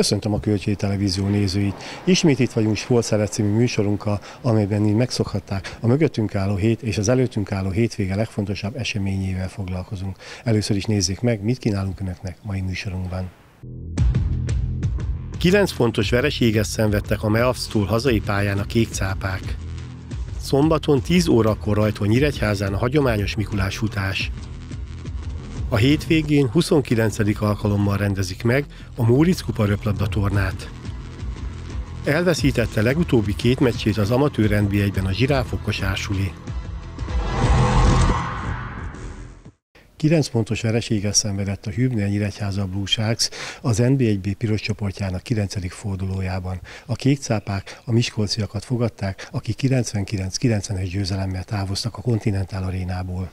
Köszöntöm a Kölcsei Televízió nézőit. Ismét itt vagyunk Sportszeret című műsorunkkal, amelyben így megszokhatták. A mögöttünk álló hét és az előttünk álló hétvége legfontosabb eseményével foglalkozunk. Először is nézzék meg, mit kínálunk Önöknek mai műsorunkban. Kilenc fontos vereséget szenvedtek a Meavsztól hazai pályán a kék cápák. Szombaton 10 órakor rajtól Nyíregyházán a hagyományos Mikulás futás. A hétvégén 29. alkalommal rendezik meg a Móricz Kupa röplabda tornát. Elveszítette legutóbbi két meccsét az amatőr NB1-ben a Zsiráfok kosársulé. 9 pontos vereséggel szenvedett a Hübner Nyíregyháza Blue Sharks az NB1B piros csoportjának 9. fordulójában. A kékcápák a miskolciakat fogadták, akik 99-91 győzelemmel távoztak a Continental arénából.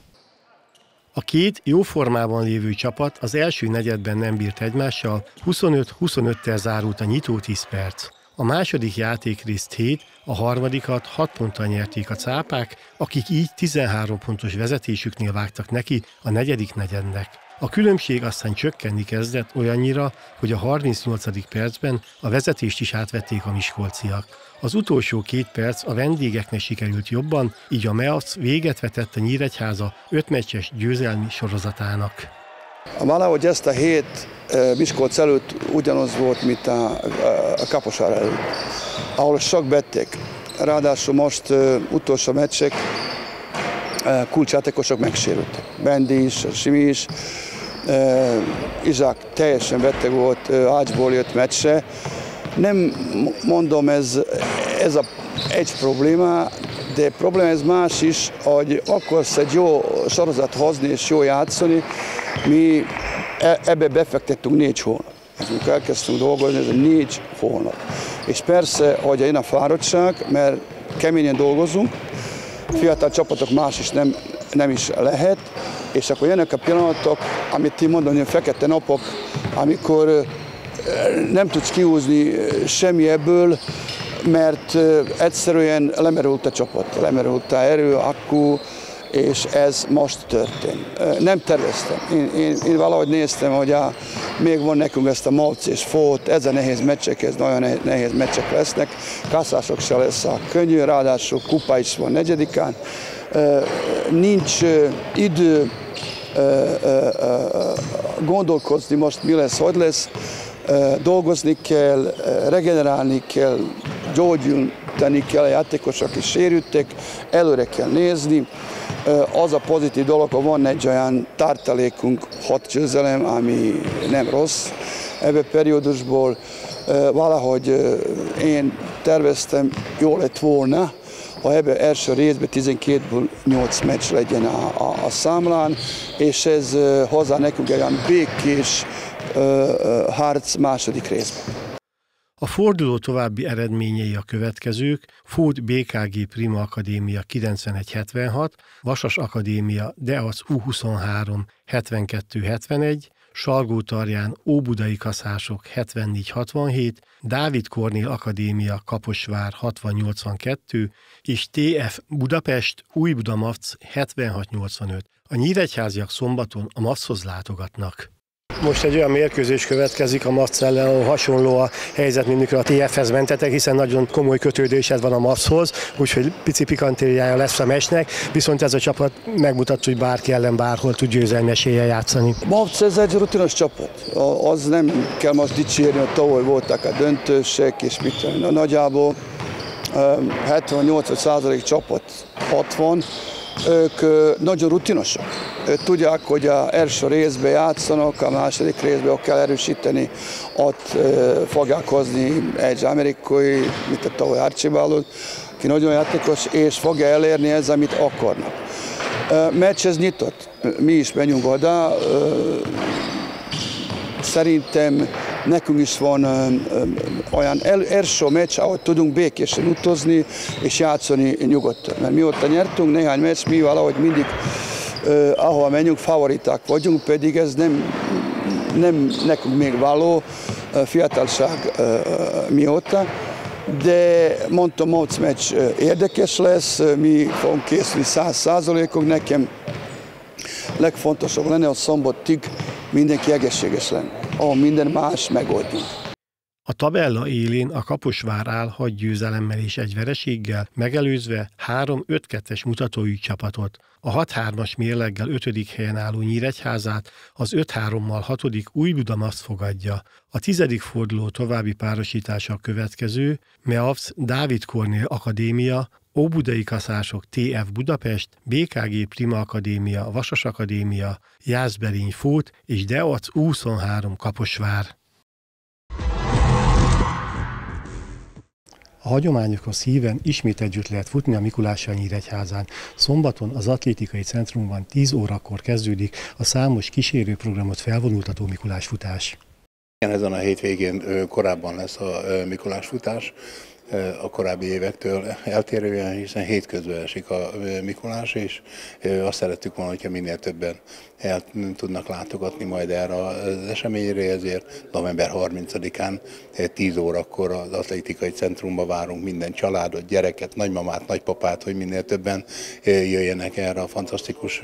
A két jó formában lévő csapat az első negyedben nem bírt egymással, 25-25-tel zárult a nyitó 10 perc. A második játékrészt 7, a harmadikat 6 ponttal nyerték a cápák, akik így 13 pontos vezetésüknél vágtak neki a negyedik negyednek. A különbség aztán csökkenni kezdett olyannyira, hogy a 38. percben a vezetést is átvették a miskolciak. Az utolsó két perc a vendégeknek sikerült jobban, így a MEAC véget vetett a Nyíregyháza öt meccses győzelmi sorozatának. Valahogy ezt a hét Miskolc előtt ugyanaz volt, mint a, Kaposár előtt, ahol sok beteg. Ráadásul most utolsó meccsek kulcsjátékosok megsérültek. Bendi is, Simi is, Izsák teljesen beteg volt, ágyból jött meccse. Nem mondom, ez, ez a egy probléma, de probléma ez más is, hogy akarsz egy jó sorozat hozni és jó játszani, mi e, ebbe befektettünk négy hónap. Amikor elkezdtünk dolgozni, ez négy hónap. És persze, hogy én a fáradtság, mert keményen dolgozunk, fiatal csapatok más is nem, nem is lehet, és akkor jönnek a pillanatok, amit ti mondom, hogy fekete napok, amikor nem tudsz kiúzni semmi ebből, mert egyszerűen lemerült a csapat, lemerült a erő, akku, és ez most történt. Nem terveztem. Én, én, én valahogy néztem, hogy a, még van nekünk ezt a Malc és Fót, ez a nehéz meccsek, ez nagyon nehéz, meccsek lesznek. Kasszások se lesz a könnyű, ráadásul kupa is van negyedikán. Nincs idő gondolkozni most mi lesz, hogy lesz. Dolgozni kell, regenerálni kell, gyógyulni kell a játékosok is sérültek, előre kell nézni az a pozitív dolog, hogy van egy olyan tartalékunk, hat győzelem, ami nem rossz ebbe periódusból. Valahogy én terveztem, jó lett volna, ha ebbe első részben 12-ből 8 meccs legyen a, a, a számlán, és ez hozzá nekünk egy olyan békés harc második részben. A forduló további eredményei a következők, Food BKG Prima Akadémia 91-76, Vasas Akadémia Deac U23 72-71, Salgó Tarján Óbudai Kaszások 74-67, Dávid Kornél Akadémia Kaposvár 60-82 és TF Budapest Új Budamavc 76-85. A nyíregyháziak szombaton a masszhoz látogatnak. Most egy olyan mérkőzés következik a MAC ellen, ahol hasonló a helyzet, mint mikor a TF-hez mentetek, hiszen nagyon komoly kötődésed van a MAC-hoz, úgyhogy pici pikantériája lesz a mesnek, viszont ez a csapat megmutatja, hogy bárki ellen bárhol tud győzelmi esélye játszani. MAC ez egy rutinos csapat. Az nem kell most dicsérni, hogy tavaly voltak a döntősek, és mit tudom, nagyjából 70-80 százalék csapat 60, ők nagyon rutinosak. Ők tudják, hogy a első részben játszanak, a második részben ott kell erősíteni, ott fogják hozni egy amerikai, mint a tavaly Archibaldot, ki nagyon játékos, és fogja elérni ez, amit akarnak. Meccs ez nyitott, mi is menjünk oda, szerintem nekünk is van olyan első meccs, ahol tudunk békésen utazni és játszani nyugodtan. Mert mióta nyertünk néhány meccs, mi valahogy mindig ahol menjünk, favoriták vagyunk, pedig ez nem, nem nekünk még való fiatalság mióta. De mondtam, hogy meccs érdekes lesz, mi fogunk készülni száz százalékok, nekem legfontosabb lenne, hogy szombatig mindenki egészséges lenne ahol minden más megoldjuk. A tabella élén a Kaposvár áll hat győzelemmel és egy vereséggel, megelőzve 3-5-2-es mutatói csapatot. A 6-3-as mérleggel 5. helyen álló Nyíregyházát az 5-3-mal 6. új Budamaszt fogadja. A tizedik forduló további párosítása a következő, Meavs Dávid Kornél Akadémia, Óbudai Kaszások TF Budapest, BKG Prima Akadémia, Vasas Akadémia, Jászberény Fót és Deac 23 Kaposvár. A hagyományokhoz híven ismét együtt lehet futni a Mikulással Nyíregyházán. Szombaton az atlétikai centrumban 10 órakor kezdődik a számos kísérőprogramot felvonultató Mikulás futás. Igen, ezen a hétvégén korábban lesz a Mikulás futás, a korábbi évektől eltérően, hiszen hétközben esik a Mikulás, és azt szerettük volna, hogyha minél többen el tudnak látogatni majd erre az eseményre, ezért november 30-án 10 órakor az atlétikai centrumba várunk minden családot, gyereket, nagymamát, nagypapát, hogy minél többen jöjjenek erre a fantasztikus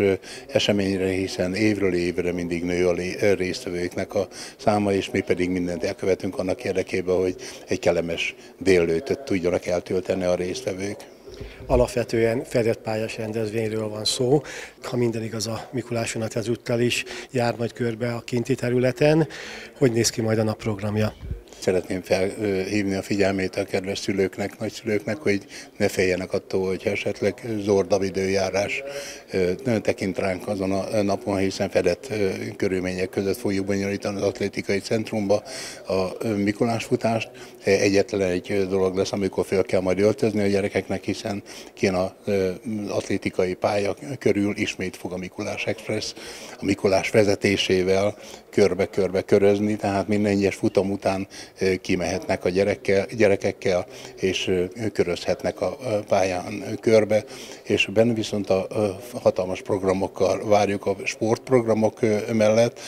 eseményre, hiszen évről évre mindig nő a résztvevőknek a száma, és mi pedig mindent elkövetünk annak érdekében, hogy egy kellemes délőtöt tudjanak eltölteni a résztvevők. Alapvetően fedett pályás rendezvényről van szó. Ha minden igaz, a Mikulás ezúttal is jár majd körbe a kinti területen. Hogy néz ki majd a nap programja? Szeretném felhívni a figyelmét a kedves szülőknek, nagyszülőknek, hogy ne féljenek attól, hogy esetleg zordabb időjárás tekint ránk azon a napon, hiszen fedett körülmények között fogjuk bonyolítani az atlétikai centrumba a Mikulás futást. Egyetlen egy dolog lesz, amikor fel kell majd öltözni a gyerekeknek, hiszen kien az atlétikai pálya körül ismét fog a Mikulás Express a Mikulás vezetésével körbe-körbe körözni, tehát minden egyes futam után kimehetnek a gyerekkel, gyerekekkel, és körözhetnek a pályán körbe, és benne viszont a hatalmas programokkal várjuk a sportprogramok mellett,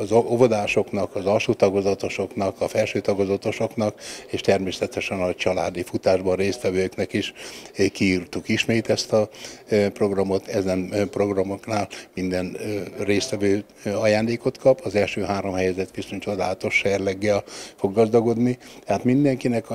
az óvodásoknak, az alsó tagozatosoknak, a felső tagozatosoknak, és természetesen a családi futásban résztvevőknek is kiírtuk ismét ezt a programot. Ezen programoknál minden résztvevő ajándékot kap, az első három helyzet viszont csodálatos serleggel fog gazdagodni. Tehát mindenkinek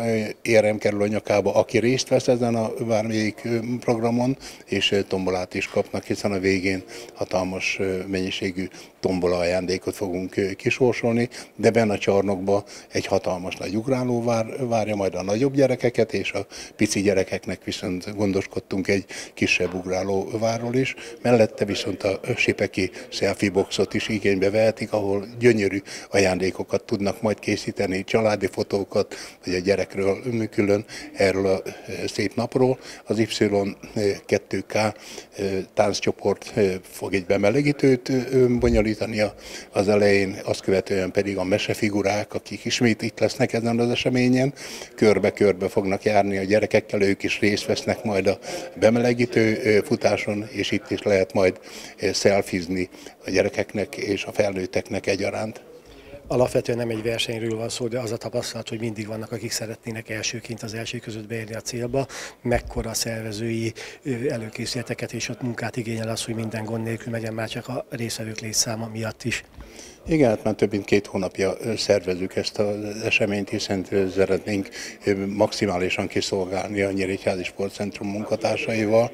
érem kerül a nyakába, aki részt vesz ezen a bármelyik programon, és tombolát is kapnak, hiszen a végén hatalmas mennyiségű tombola ajándékot fogunk kisorsolni, de benne a csarnokba egy hatalmas nagy ugráló vár, várja majd a nagyobb gyerekeket, és a pici gyerekeknek viszont gondoskodtunk egy kisebb ugráló várról is. Mellette viszont a Sipeki selfie boxot is igénybe vehetik, ahol gyönyörű ajándékokat tudnak majd készíteni, családi fotókat, vagy a gyerekről külön erről a szép napról. Az Y2K tánccsoport fog egy bemelegítőt bonyolítani a az elején, azt követően pedig a mesefigurák, akik ismét itt lesznek ezen az eseményen, körbe-körbe fognak járni a gyerekekkel, ők is részt vesznek majd a bemelegítő futáson, és itt is lehet majd szelfizni a gyerekeknek és a felnőtteknek egyaránt. Alapvetően nem egy versenyről van szó, de az a tapasztalat, hogy mindig vannak, akik szeretnének elsőként az első között beérni a célba. Mekkora szervezői előkészületeket és ott munkát igényel az, hogy minden gond nélkül megyen már csak a részvevők létszáma miatt is. Igen, hát már több mint két hónapja szervezünk ezt az eseményt, hiszen szeretnénk maximálisan kiszolgálni a Nyíregyházi Sportcentrum munkatársaival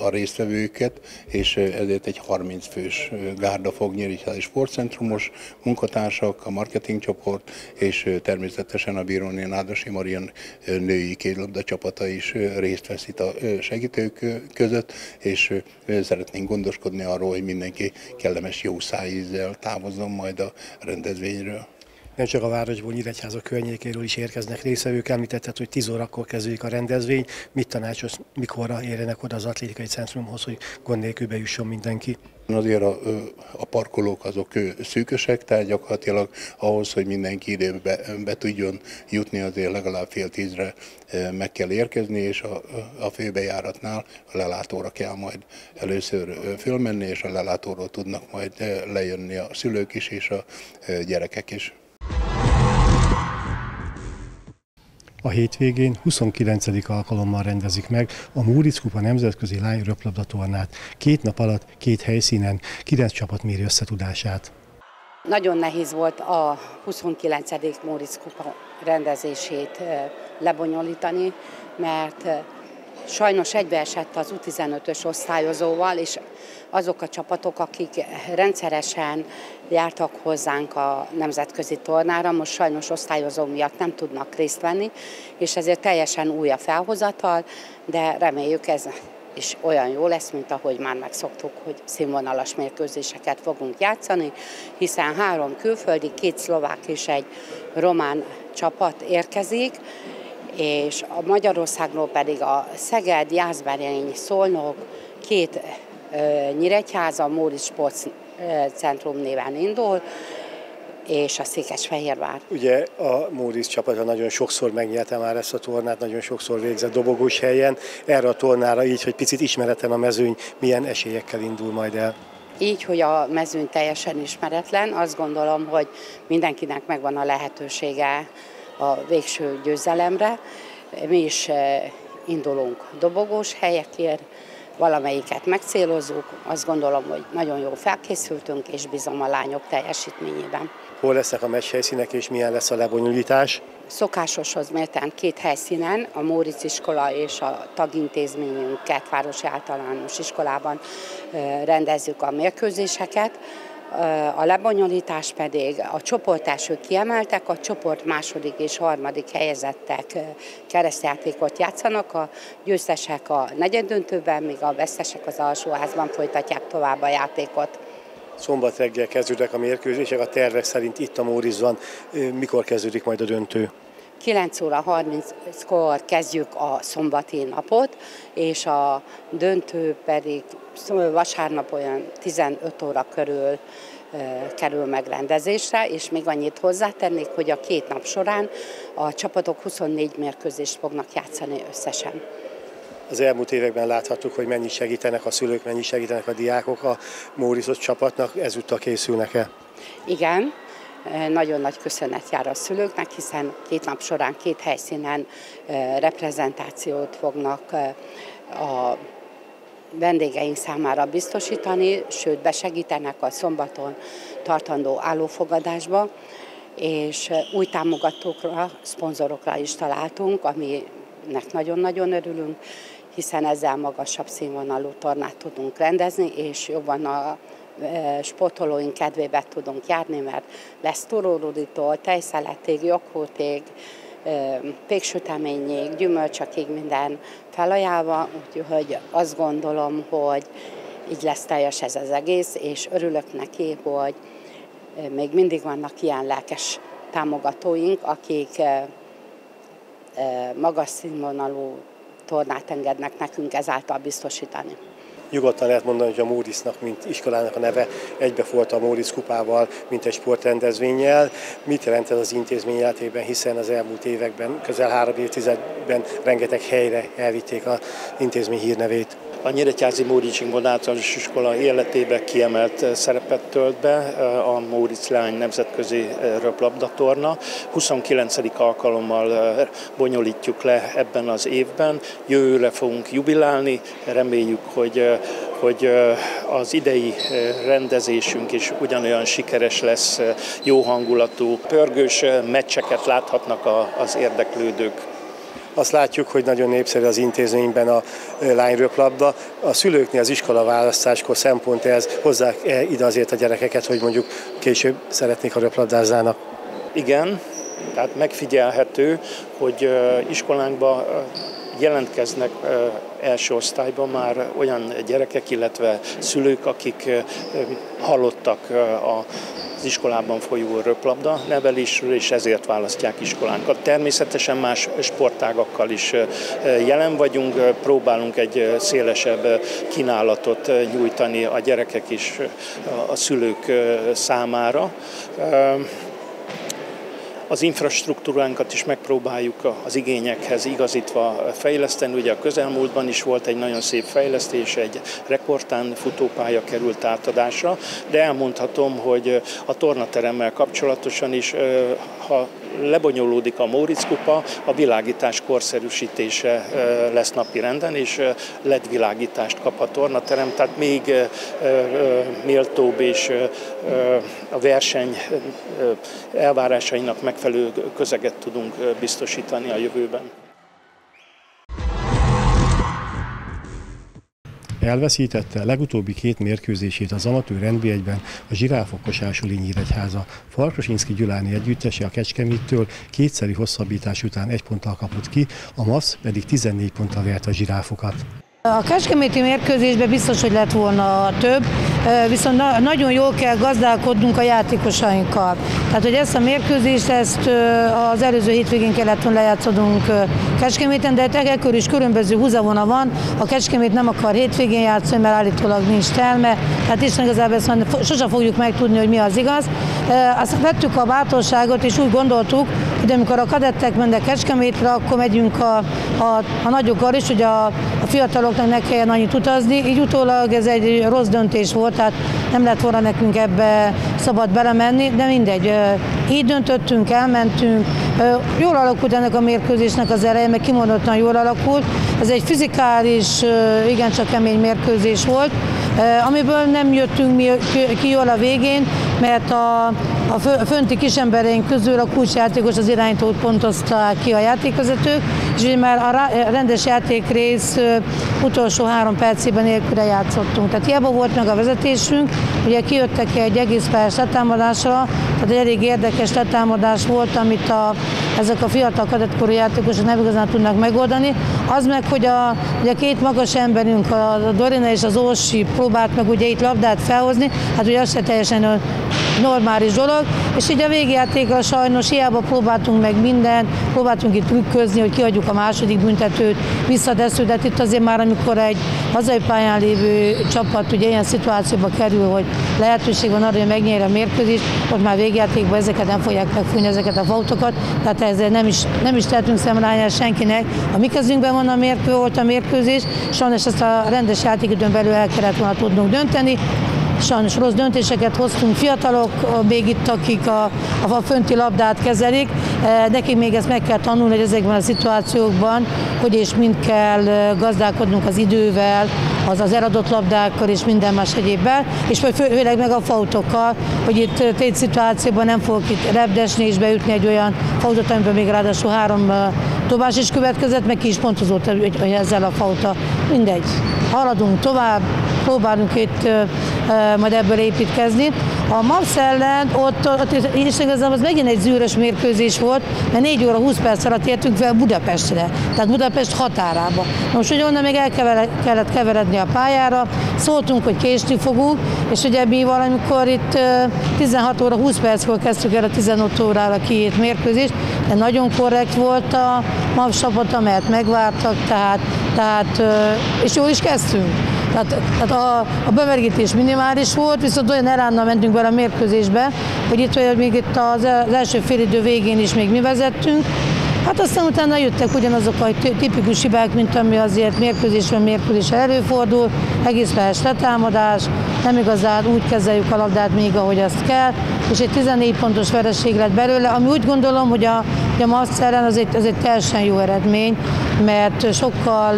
a résztvevőket, és ezért egy 30 fős gárda fog Nyíregyházi Sportcentrumos munkatársak, a marketingcsoport, és természetesen a Bíróné Nádosi Marian női kézlabda csapata is részt vesz itt a segítők között, és szeretnénk gondoskodni arról, hogy mindenki kellemes jó szájízzel távozzon majd a rendezvényről nem csak a városból, Nyíregyháza környékéről is érkeznek részvevők. Említetted, hogy 10 órakor kezdődik a rendezvény. Mit tanácsos, mikorra érjenek oda az atlétikai centrumhoz, hogy gond nélkül bejusson mindenki? Azért a, a parkolók azok szűkösek, tehát gyakorlatilag ahhoz, hogy mindenki időbe be, be tudjon jutni, azért legalább fél tízre meg kell érkezni, és a, a főbejáratnál a lelátóra kell majd először fölmenni, és a lelátóról tudnak majd lejönni a szülők is, és a gyerekek is. A hétvégén 29. alkalommal rendezik meg a Múric Kupa nemzetközi lány röplabda. Két nap alatt két helyszínen kilenc csapat méri összetudását. Nagyon nehéz volt a 29. Móricz kupa rendezését lebonyolítani, mert sajnos egybeesett az U15-ös osztályozóval, és azok a csapatok, akik rendszeresen jártak hozzánk a nemzetközi tornára, most sajnos osztályozó miatt nem tudnak részt venni, és ezért teljesen új a felhozatal, de reméljük ez is olyan jó lesz, mint ahogy már megszoktuk, hogy színvonalas mérkőzéseket fogunk játszani, hiszen három külföldi, két szlovák és egy román csapat érkezik, és a Magyarországról pedig a Szeged, Jászberény, Szolnok, két Nyíregyháza, Móris Sports Centrum néven indul, és a Székesfehérvár. Ugye a Móris csapata nagyon sokszor megnyerte már ezt a tornát, nagyon sokszor végzett dobogós helyen. Erre a tornára így, hogy picit ismeretlen a mezőny, milyen esélyekkel indul majd el? Így, hogy a mezőny teljesen ismeretlen, azt gondolom, hogy mindenkinek megvan a lehetősége a végső győzelemre. Mi is indulunk dobogós helyekért, valamelyiket megcélozzuk. Azt gondolom, hogy nagyon jól felkészültünk, és bízom a lányok teljesítményében. Hol lesznek a helyszínek, és milyen lesz a lebonyolítás? Szokásoshoz mérten két helyszínen, a Móricz iskola és a tagintézményünk Kertvárosi Általános Iskolában rendezzük a mérkőzéseket a lebonyolítás pedig a csoport első kiemeltek, a csoport második és harmadik helyezettek keresztjátékot játszanak, a győztesek a negyeddöntőben, míg a vesztesek az alsóházban folytatják tovább a játékot. Szombat reggel kezdődnek a mérkőzések, a tervek szerint itt a Mórizban. Mikor kezdődik majd a döntő? 9 óra 30-kor kezdjük a szombati napot, és a döntő pedig vasárnap olyan 15 óra körül kerül megrendezésre, és még annyit hozzátennék, hogy a két nap során a csapatok 24 mérkőzést fognak játszani összesen. Az elmúlt években láthattuk, hogy mennyi segítenek a szülők, mennyi segítenek a diákok a Móriszot csapatnak, ezúttal készülnek-e? Igen, nagyon nagy köszönet jár a szülőknek, hiszen két nap során két helyszínen reprezentációt fognak a vendégeink számára biztosítani, sőt besegítenek a szombaton tartandó állófogadásba, és új támogatókra, szponzorokra is találtunk, aminek nagyon-nagyon örülünk, hiszen ezzel magasabb színvonalú tornát tudunk rendezni, és jobban a sportolóink kedvébe tudunk járni, mert lesz turóruditól, tejszeletig, joghurtig, péksüteményig, gyümölcsökig minden felajánlva, úgyhogy azt gondolom, hogy így lesz teljes ez az egész, és örülök neki, hogy még mindig vannak ilyen lelkes támogatóink, akik magas színvonalú tornát engednek nekünk ezáltal biztosítani nyugodtan lehet mondani, hogy a Mórisznak, mint iskolának a neve egybefolt a Mórisz kupával, mint egy sportrendezvényel. Mit jelent ez az intézmény életében, hiszen az elmúlt években, közel három évtizedben rengeteg helyre elvitték az intézmény hírnevét. A Nyíregyházi Móricz általános iskola életébe kiemelt szerepet tölt be a Móricz Lány nemzetközi röplabdatorna. 29. alkalommal bonyolítjuk le ebben az évben. Jövőre fogunk jubilálni, reméljük, hogy hogy az idei rendezésünk is ugyanolyan sikeres lesz, jó hangulatú, pörgős meccseket láthatnak az érdeklődők. Azt látjuk, hogy nagyon népszerű az intézményben a lányröplabda. A szülőknél az iskola választáskor szempont ez, hozzák -e ide azért a gyerekeket, hogy mondjuk később szeretnék a röplabdáznának? Igen, tehát megfigyelhető, hogy iskolánkban jelentkeznek első osztályban már olyan gyerekek, illetve szülők, akik hallottak az iskolában folyó röplabda nevelésről, és ezért választják iskolánkat. Természetesen más sportágakkal is jelen vagyunk, próbálunk egy szélesebb kínálatot nyújtani a gyerekek és a szülők számára. Az infrastruktúránkat is megpróbáljuk az igényekhez igazítva fejleszteni. Ugye a közelmúltban is volt egy nagyon szép fejlesztés, egy rekordtán futópálya került átadásra, de elmondhatom, hogy a tornateremmel kapcsolatosan is, ha lebonyolódik a Móricz kupa, a világítás korszerűsítése lesz napi renden, és LED világítást kap a tornaterem, tehát még méltóbb és a verseny elvárásainak megfelelő közeget tudunk biztosítani a jövőben. Elveszítette legutóbbi két mérkőzését az amatőr NB1-ben a Zsiráfok Kosásuli Nyíregyháza. Farkasinszki Gyuláni együttese a Kecskeméttől kétszeri hosszabbítás után egy ponttal kapott ki, a MASZ pedig 14 ponttal vert a Zsiráfokat. A Kecskeméti mérkőzésben biztos, hogy lett volna több, viszont na- nagyon jól kell gazdálkodnunk a játékosainkkal. Tehát, hogy ezt a mérkőzést, ezt az előző hétvégén kellett volna lejátszanunk Kecskeméten, de ekkor is különböző húzavona van. A Kecskemét nem akar hétvégén játszani, mert állítólag nincs telme. Tehát Isten igazából ezt sose fogjuk megtudni, hogy mi az igaz. Azt vettük a bátorságot, és úgy gondoltuk, hogy amikor a kadettek mennek Kecskemétre, akkor megyünk a, a, a nagyokkal is, hogy a, a fiataloknak ne kelljen annyit utazni. Így utólag ez egy rossz döntés volt, tehát nem lett volna nekünk ebbe szabad belemenni, de mindegy. Így döntöttünk, elmentünk. Jól alakult ennek a mérkőzésnek az ereje, meg kimondottan jól alakult. Ez egy fizikális, igencsak kemény mérkőzés volt, amiből nem jöttünk mi ki jól a végén, mert a, a fönti kisembereink közül a kulcsjátékos az irányítót pontozták ki a játékvezetők, és ugye már a rendes játékrész utolsó három percében nélkülre játszottunk. Tehát hiába volt meg a vezetésünk, ugye kijöttek egy egész pályás letámadásra, tehát egy elég érdekes letámadás volt, amit a, ezek a fiatal kadettkorú játékosok nem igazán tudnak megoldani. Az meg, hogy a, ugye két magas emberünk, a Dorina és az Orsi próbált meg ugye itt labdát felhozni, hát ugye az se teljesen normális dolog, és így a végjátékra sajnos hiába próbáltunk meg minden, próbáltunk itt trükközni, hogy kiadjuk a második büntetőt, visszatesszük, de itt azért már amikor egy hazai pályán lévő csapat ugye ilyen szituációba kerül, hogy lehetőség van arra, hogy megnyerje a mérkőzést, ott már végjátékban ezeket nem fogják megfújni, ezeket a fautokat, tehát ezzel nem is, nem is tehetünk szemrányát senkinek. A mi kezünkben van a mérkő, volt a mérkőzés, sajnos ezt a rendes játékidőn belül el kellett volna tudnunk dönteni, sajnos rossz döntéseket hoztunk, fiatalok még itt, akik a, a fönti labdát kezelik, nekik még ezt meg kell tanulni, hogy ezekben a szituációkban, hogy és mind kell gazdálkodnunk az idővel, az az eladott labdákkal és minden más egyébben, és főleg meg a fautokkal, hogy itt tét szituációban nem fogok itt repdesni és beütni egy olyan fautot, amiben még ráadásul három dobás is következett, meg ki is pontozott ezzel a fauta. Mindegy. Haladunk tovább, próbálunk itt majd ebből építkezni. A MAPS ellen ott, ott és igazából az megint egy zűrös mérkőzés volt, mert 4 óra 20 perc alatt értünk fel Budapestre, tehát Budapest határába. Most ugye onnan még el kellett keveredni a pályára, szóltunk, hogy késni fogunk, és ugye mi valamikor itt 16 óra 20 perckor kezdtük el a 15 órára kiét mérkőzést, de nagyon korrekt volt a MAPS csapat, amelyet megvártak, tehát, tehát és jól is kezdtünk. Tehát, tehát a, a bemergítés minimális volt, viszont olyan elánnal mentünk bele a mérkőzésbe, hogy itt, hogy még itt az, első félidő végén is még mi vezettünk, Hát aztán utána jöttek ugyanazok a tipikus hibák, mint ami azért mérkőzésben mérkőzéssel előfordul, egész feles letámadás, nem igazán úgy kezeljük a labdát még, ahogy azt kell, és egy 14 pontos vereség lett belőle, ami úgy gondolom, hogy a, hogy a ellen az egy, az egy teljesen jó eredmény, mert sokkal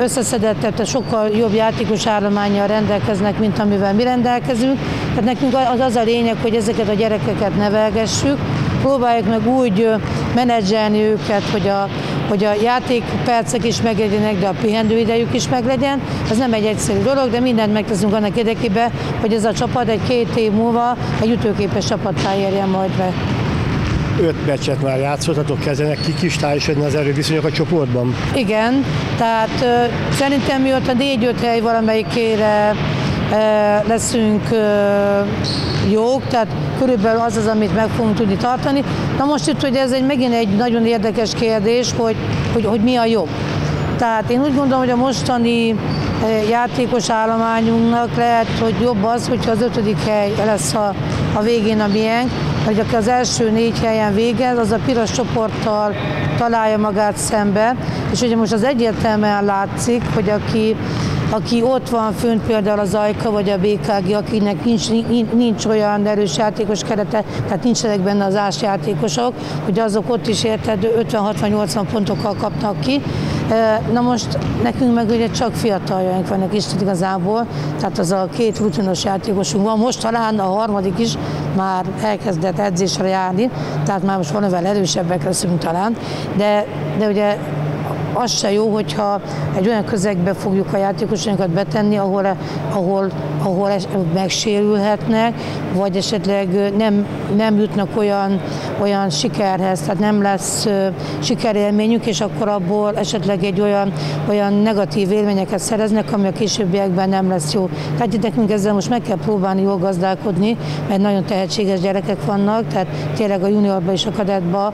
összeszedettebb, tehát sokkal jobb játékos állományjal rendelkeznek, mint amivel mi rendelkezünk. Tehát nekünk az az a lényeg, hogy ezeket a gyerekeket nevelgessük, próbáljuk meg úgy menedzselni őket, hogy a, hogy a játékpercek is meglegyenek, de a pihendőidejük is meglegyen. Ez nem egy egyszerű dolog, de mindent megteszünk annak érdekében, hogy ez a csapat egy két év múlva egy ütőképes csapattá érjen majd be öt meccset már játszottatok, kezdenek kikristályosodni az erőviszonyok a csoportban? Igen, tehát ö, szerintem mi ott a négy-öt hely valamelyikére leszünk jók, tehát körülbelül az az, amit meg fogunk tudni tartani. Na most itt, hogy ez egy megint egy nagyon érdekes kérdés, hogy, hogy, hogy mi a jobb. Tehát én úgy gondolom, hogy a mostani játékos állományunknak lehet, hogy jobb az, hogyha az ötödik hely lesz a, a végén a miénk, hogy aki az első négy helyen végez, az a piros csoporttal találja magát szembe, és ugye most az egyértelműen látszik, hogy aki aki ott van fönt például az Ajka vagy a BKG, akinek nincs, nincs olyan erős játékos kerete, tehát nincsenek benne az ás játékosok, hogy azok ott is érted 50-60-80 pontokkal kapnak ki. Na most nekünk meg ugye csak fiataljaink vannak is igazából, tehát az a két rutinos játékosunk van, most talán a harmadik is már elkezdett edzésre járni, tehát már most valamivel erősebbek leszünk talán, de, de ugye az se jó, hogyha egy olyan közegbe fogjuk a játékosainkat betenni, ahol, ahol, ahol megsérülhetnek, vagy esetleg nem, nem jutnak olyan, olyan sikerhez, tehát nem lesz sikerélményük, és akkor abból esetleg egy olyan, olyan negatív élményeket szereznek, ami a későbbiekben nem lesz jó. Tehát nekünk ezzel most meg kell próbálni jól gazdálkodni, mert nagyon tehetséges gyerekek vannak, tehát tényleg a juniorba és a kadetba,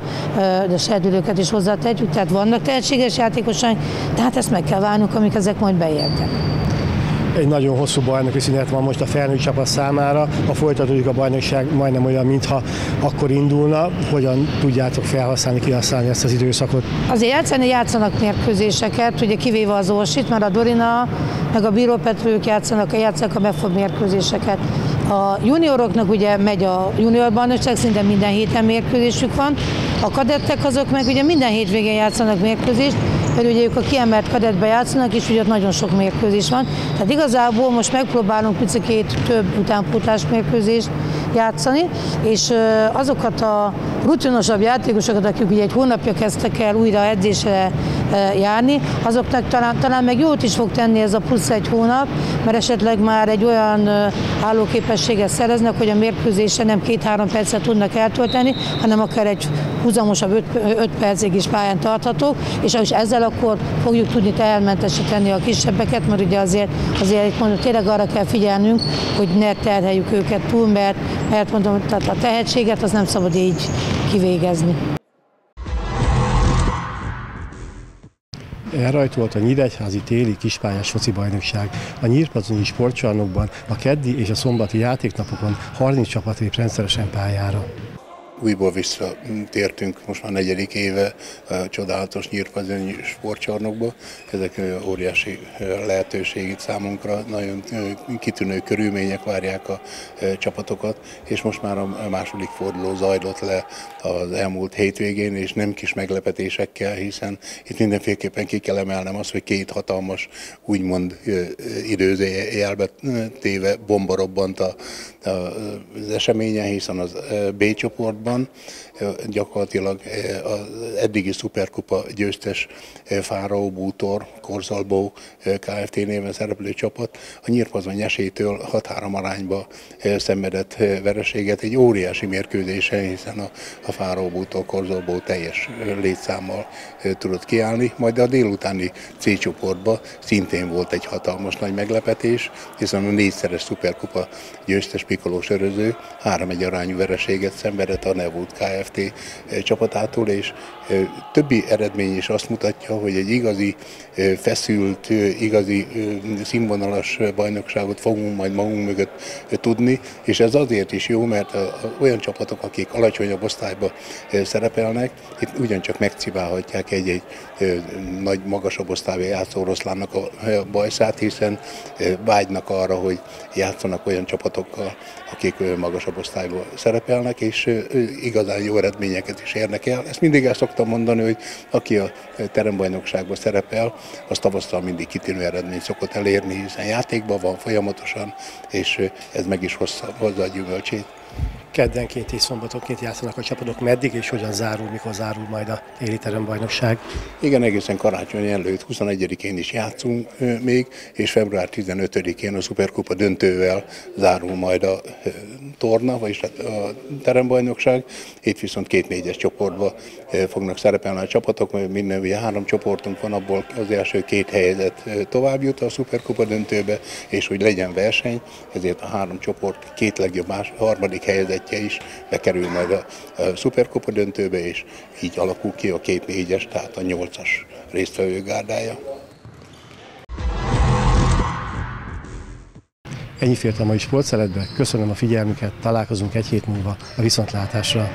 de a serdülőket is hozzátegyük, tehát vannak tehetséges játékosok, játékosaink, tehát ezt meg kell várnunk, amik ezek majd beértek. Egy nagyon hosszú bajnoki szünet van most a felnőtt csapat számára. Ha folytatódik a bajnokság, majdnem olyan, mintha akkor indulna. Hogyan tudjátok felhasználni, kihasználni ezt az időszakot? Azért játszani játszanak mérkőzéseket, ugye kivéve az Orsit, mert a Dorina meg a Bíró Petrők játszanak, játszanak a megfog mérkőzéseket. A junioroknak ugye megy a junior bajnokság, szinte minden héten mérkőzésük van. A kadettek azok meg ugye minden hétvégén játszanak mérkőzést, mert ugye ők a kiemelt kadetbe játszanak, és ugye ott nagyon sok mérkőzés van. Tehát igazából most megpróbálunk picikét több utánpótlás mérkőzést játszani, és azokat a rutinosabb játékosokat, akik ugye egy hónapja kezdtek el újra edzésre járni, azoknak talán, talán meg jót is fog tenni ez a plusz egy hónap, mert esetleg már egy olyan állóképességet szereznek, hogy a mérkőzésen nem két-három percet tudnak eltölteni, hanem akár egy húzamosabb 5 percig is pályán tarthatók, és ezzel akkor fogjuk tudni tehermentesíteni a kisebbeket, mert ugye azért, azért mondom, tényleg arra kell figyelnünk, hogy ne terheljük őket túl, mert, mert mondom, tehát a tehetséget az nem szabad így kivégezni. Elrajtolt a Nyíregyházi téli kispályás foci bajnokság. A Nyírpazonyi sportcsarnokban a keddi és a szombati játéknapokon 30 csapat lép rendszeresen pályára újból visszatértünk most már negyedik éve a csodálatos nyírpazonyi sportcsarnokba. Ezek óriási lehetőség számunkra, nagyon kitűnő körülmények várják a csapatokat, és most már a második forduló zajlott le az elmúlt hétvégén, és nem kis meglepetésekkel, hiszen itt mindenféleképpen ki kell emelnem azt, hogy két hatalmas, úgymond időzőjelbe téve bomba robbant az eseményen, hiszen az B csoportban van, gyakorlatilag az eddigi szuperkupa győztes Fáraó Bútor, Korzalbó Kft. néven szereplő csapat a Nyírpazony esélytől 6-3 arányba szenvedett vereséget egy óriási mérkőzésen, hiszen a, a Fáraó Bútor Korzalbó teljes létszámmal tudott kiállni, majd a délutáni C csoportban szintén volt egy hatalmas nagy meglepetés, hiszen a négyszeres szuperkupa győztes Pikoló Söröző három egy arányú vereséget szenvedett a Nevút Kft. csapatától, és többi eredmény is azt mutatja, hogy egy igazi feszült, igazi színvonalas bajnokságot fogunk majd magunk mögött tudni, és ez azért is jó, mert olyan csapatok, akik alacsonyabb osztályba szerepelnek, itt ugyancsak megcibálhatják egy-egy nagy, magasabb osztályba játszó oroszlánnak a bajszát, hiszen vágynak arra, hogy játszanak olyan csapatokkal, akik magasabb osztályban szerepelnek, és igazán jó eredményeket is érnek el. Ezt mindig el szoktam mondani, hogy aki a terembajnokságban szerepel, az tavasszal mindig kitűnő eredményt szokott elérni, hiszen játékban van folyamatosan, és ez meg is hozza, hozza a gyümölcsét keddenként és szombatonként játszanak a csapatok. Meddig és hogyan zárul, mikor zárul majd a téli terembajnokság? Igen, egészen karácsony előtt, 21-én is játszunk még, és február 15-én a Superkupa döntővel zárul majd a torna, vagyis a terembajnokság. Itt viszont két négyes csoportba fognak szerepelni a csapatok, mert minden ugye három csoportunk van, abból az első két helyzet tovább jut a Superkupa döntőbe, és hogy legyen verseny, ezért a három csoport két legjobb más, harmadik helyzet helyezettje is bekerül majd a, a szuperkupa döntőbe, és így alakul ki a két négyes, tehát a nyolcas résztvevő gárdája. Ennyi fért a mai sportszeletbe, köszönöm a figyelmüket, találkozunk egy hét múlva a viszontlátásra.